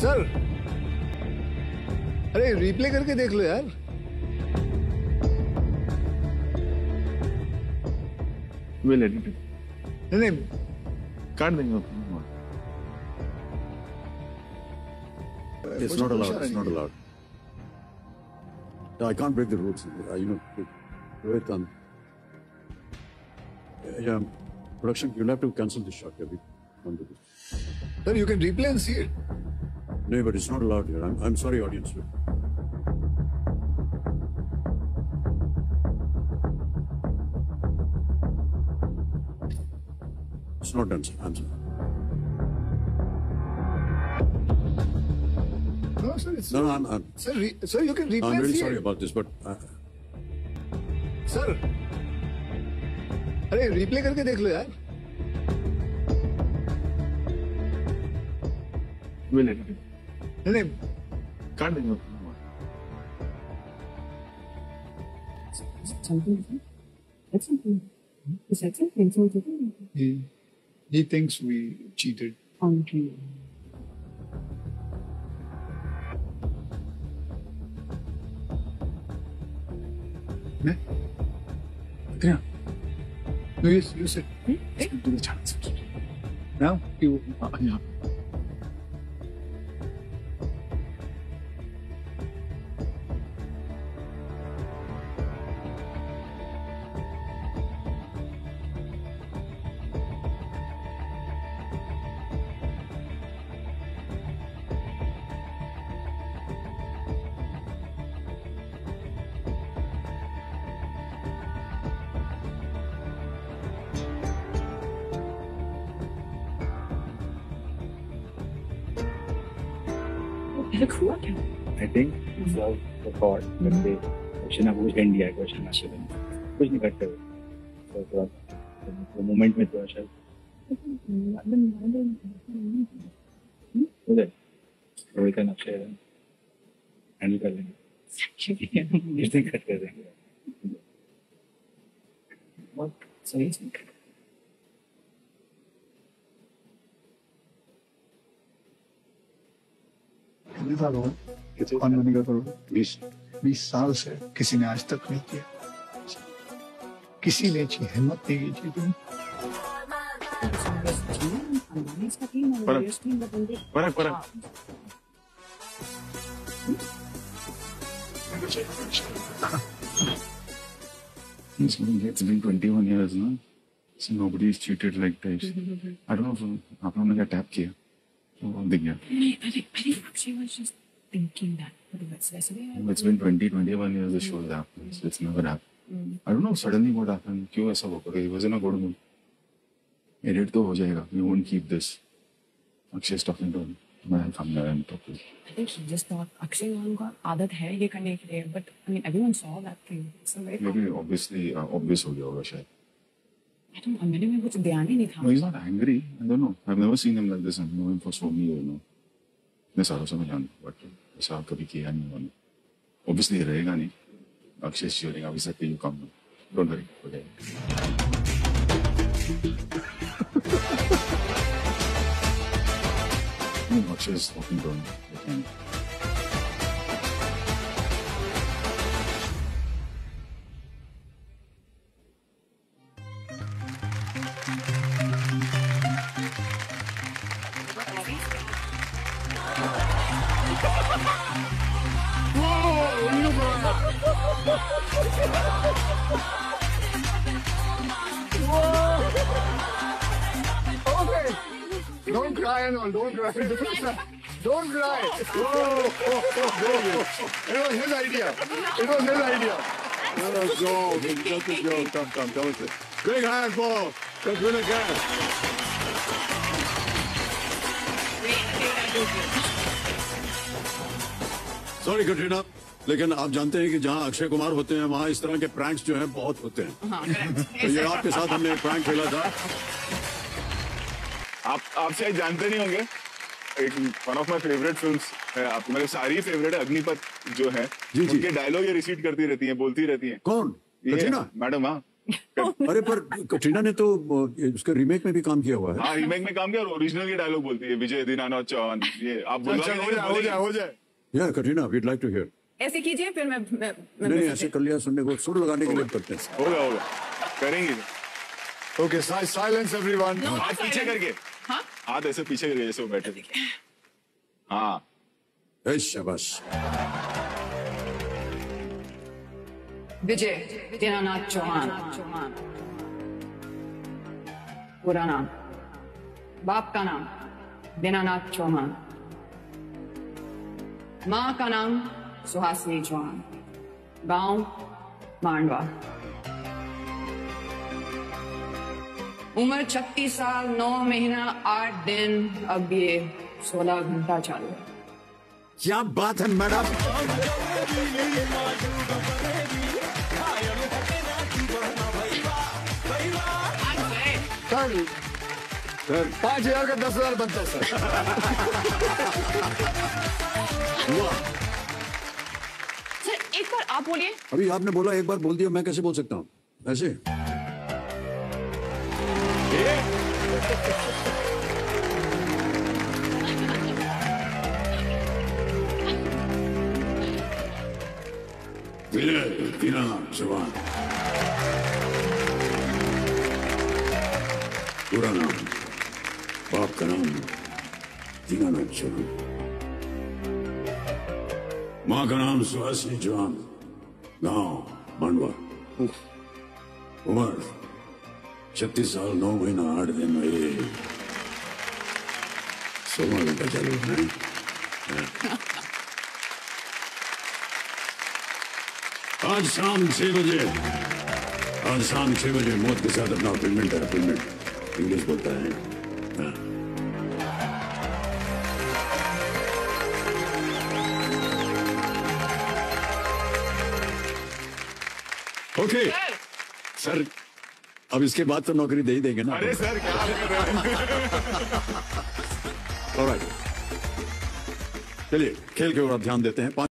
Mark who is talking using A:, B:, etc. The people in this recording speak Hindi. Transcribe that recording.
A: सर अरे रिप्ले करके देख लो यार
B: विल एडिट
A: नहीं नहीं
B: काट देंगे।
C: It's not allowed. It's not allowed. No, I can't break the rules. Uh, you know, Rohit, um, yeah, production, you'll have to cancel this shot. Can't do this.
A: Sir you can replay and see it
C: No, but it's not allowed here. I'm, I'm sorry, audience. It's not done, sir. I'm sorry.
A: No sir it's
C: No, no, I'm, I'm,
A: sir sir you can replay
C: I'm
A: and
C: really
A: see
C: sorry
A: it
C: about this, but uh,
A: sir अरे रिप्ले करके देख लो यार
B: विल एडिट इट
A: नहीं नहीं
B: काट देंगे
A: he he thinks we cheated
D: On you.
A: मैं क्या no you you said
B: Do the chance.
A: now you
B: Uh, yeah.
D: I can.
E: I think it's all the thought that they question है कुछ एंड दिया है क्वेश्चन बने कुछ नहीं करते हुए तो थोड़ा वो मोमेंट में थोड़ा शायद हो जाए रोहित एंड अक्षय हैंडल कर लेंगे। इतने कट कर देंगे?
D: What? So
A: कितने साल हो गए कौन बनेगा करोड़
C: बीस
A: बीस साल से किसी ने आज तक नहीं किया किसी ने की हिम्मत नहीं की थी
B: Parang, parang. It's been, it's been 21 years, no? So nobody's cheated like this. I don't know if आप लोगों ने क्या टैप किया तो दिख गया
D: I think, I think Akshay was just thinking that. But that's yesterday.
B: It's been 20, 21 years the show's happened. So it's never happened. I don't know suddenly what happened. क्यों ऐसा हो गया? He was in a good mood. Edit तो हो जाएगा. We won't keep this. Akshay's talking to him. मैं सामने आया तो कुछ
D: I think he just thought Akshay उनका आदत है ये करने के लिए. But I mean, everyone saw that thing. So very
B: maybe obviously uh, obvious हो गया होगा शायद.
D: I don't know. मेरे में कुछ ध्यान ही नहीं था.
B: No, he's not angry. I don't know. I've never seen him like this. I've known him for so many years now. मैं सारों से मैं जानता हूँ, but ऐसा कभी किया नहीं उन्होंने. Obviously रहेगा नहीं. Akshay is cheering. अभी से you come. Don't worry. Okay. no, Akshay is talking to
A: Okay. Don't cry no. Don't cry. Don't cry. Whoa. It was his idea. It was his idea.
C: Let us go. That's a go, Come, come. Come with it. Big hand for the winner guy. Sorry, Katrina. लेकिन आप जानते हैं कि जहाँ अक्षय कुमार होते हैं वहाँ इस तरह के प्रैंक्स जो हैं बहुत होते हैं। तो ये आपके साथ हमने प्रैंक खेला था।
F: आप आप शायद जानते नहीं होंगे एक one of my favourite films है आप मेरे सारी फेवरेट है अग्निपथ जो है
C: जी, जी।
F: डायलॉग ये रिसीट करती रहती है बोलती रहती है।
C: कौन?
F: ये
C: कटरीना?
F: मैडम हाँ।
C: अरे पर कटरीना ने तो उसके रीमेक में भी काम किया हुआ है।
F: हाँ रीमेक में काम किया और ओरिजिनल की डायलॉग बोलती है विजय दीनानाथ चौहान ये आप
A: हो जाए हो जाए हो जाए।
C: या Katrina we'd like to hear
D: ऐसे कीजिए फिर मैं मैं, मैं
C: नहीं नहीं ऐसे कर लिया सुनने को सुर लगाने के लिए करते हैं।
F: होगा होगा। करेंगे।
A: ओके साइलेंस एवरीवन
F: हाथ पीछे करके।
D: हाँ?
F: हाथ ऐसे पीछे करके जैसे वो बैठे थे। हाँ।
C: शाबाश।
D: विजय दीनानाथ चौहान। पूरा नाम। बाप का नाम। दीनानाथ चौहान। माँ का नाम सुहासिनी चौहान। गाँव मांडवा। उम्र 36 साल 9 महीना 8 दिन अब ये 16 घंटा चालू है।
C: क्या बात है मैडम?
A: पाँच हज़ार का दस हज़ार बनता है सर।
D: सर एक बार आप बोलिए।
C: अभी आपने बोला एक बार बोल दिया मैं कैसे बोल सकता हूँ? ऐसे? पूरा नाम बाप का नाम दीनानाथ चौहान माँ का नाम सुहासिनी चौहान गाँव, मांडवा। उम्र छत्तीस साल, नौ महीना, आठ दिन घंटा चालू है। आज शाम छह बजे, आज शाम छह बजे मौत के साथ अपना अपॉइंटमेंट है, अपॉइंटमेंट। इंग्लिश बोलता है। हाँ। ओके। सर। अब इसके बाद तो नौकरी दे ही देंगे ना।
F: अरे सर क्या कर रहे हैं?
C: Alright. चलिए खेल के ओर ध्यान देते हैं।